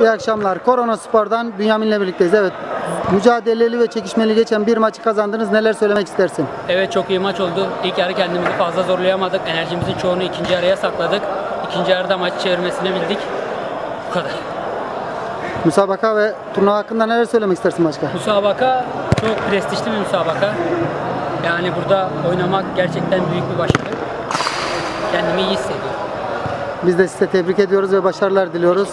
İyi akşamlar. Korona Spor'dan Bünyamin'le birlikteyiz. Evet. Mücadeleli ve çekişmeli geçen bir maçı kazandınız. Neler söylemek istersin? Evet çok iyi maç oldu. İlk yarı kendimizi fazla zorlayamadık. Enerjimizin çoğunu ikinci yarıya sakladık. İkinci yarıda maçı çevirmesini bildik. Bu kadar. Müsabaka ve turnuva hakkında neler söylemek istersin başka? Müsabaka çok prestijli bir müsabaka. Yani burada oynamak gerçekten büyük bir başarı. Kendimi iyi hissediyorum. Biz de size tebrik ediyoruz ve başarılar diliyoruz.